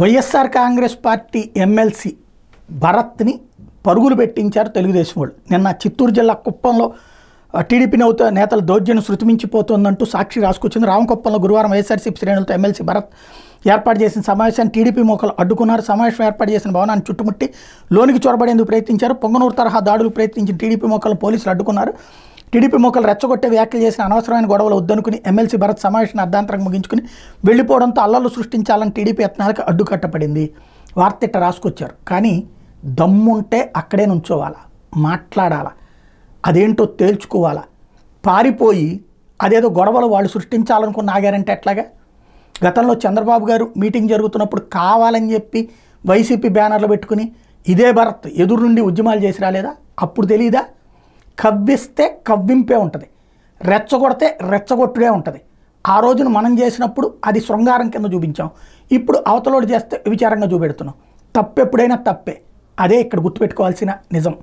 YSR Congress party MLC భరత్ని పరుగులు పెట్టించారు తెలుగుదేశం వాళ్ళు. నిన్న చిత్తూరు జిల్లా కుప్పంలో టీడీపీ నౌత నేతల దౌర్జన్యం శృతిమించిపోతుందంటూ సాక్షి రాసుకొచ్చింది. రామకుప్పంలో గురువారం వైఎస్ఆర్సీపీ శ్రేణులతో ఎమ్మెల్సీ భరత్ ఏర్పాటు చేసిన సమావేశాన్ని టీడీపీ మోకలు అడ్డుకున్నారు. సమావేశం ఏర్పాటు చేసిన భవనాన్ని చుట్టుముట్టి లోనికి చొరబడేందుకు ప్రయత్నించారు. పొంగనూరు తరహా దాడులు ప్రయత్నించిన టీడీపీ మోకలను పోలీసులు అడ్డుకున్నారు. టీడీపీ మొక్కలు రెచ్చగొట్టే వ్యాఖ్యలు చేసిన అనవసరమైన గొడవలు వద్దనుకుని ఎమ్మెల్సీ భరత్ సమావేశాన్ని అర్ధాంతరంగా ముగించుకుని వెళ్ళిపోవడంతో అల్లర్లు సృష్టించాలని టీడీపీ యత్నాలకు అడ్డుకట్టపడింది వార్త ఇట్ట రాసుకొచ్చారు. కానీ దమ్ముంటే అక్కడే నుంచోవాలా మాట్లాడాలా అదేంటో తేల్చుకోవాలా పారిపోయి అదేదో గొడవలు వాళ్ళు సృష్టించాలనుకుని ఆగారంటే ఎట్లాగా? గతంలో చంద్రబాబు గారు మీటింగ్ జరుగుతున్నప్పుడు కావాలని చెప్పి వైసీపీ బ్యానర్లు పెట్టుకుని ఇదే భరత్ ఎదురు నుండి ఉద్యమాలు చేసి రాలేదా? అప్పుడు తెలియదా కవ్విస్తే కవ్వింపే ఉంటుంది. రెచ్చగొడితే రెచ్చగొట్టుడే ఉంటుంది. ఆ రోజున మనం చేసినప్పుడు అది శృంగారం కింద చూపించాం. ఇప్పుడు అవతలోడు చేస్తే విచారంగా చూపెడుతున్నాం. తప్పెప్పుడైనా తప్పే. అదే ఇక్కడ గుర్తుపెట్టుకోవాల్సిన నిజం.